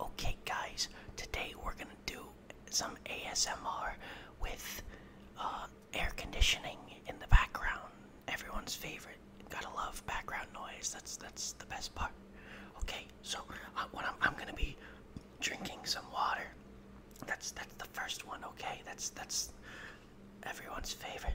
Okay, guys, today we're gonna do some ASMR with uh, air conditioning in the background. Everyone's favorite. Gotta love background noise. That's that's the best part. Okay, so uh, what I'm, I'm gonna be drinking some water. That's that's the first one. Okay, that's that's everyone's favorite.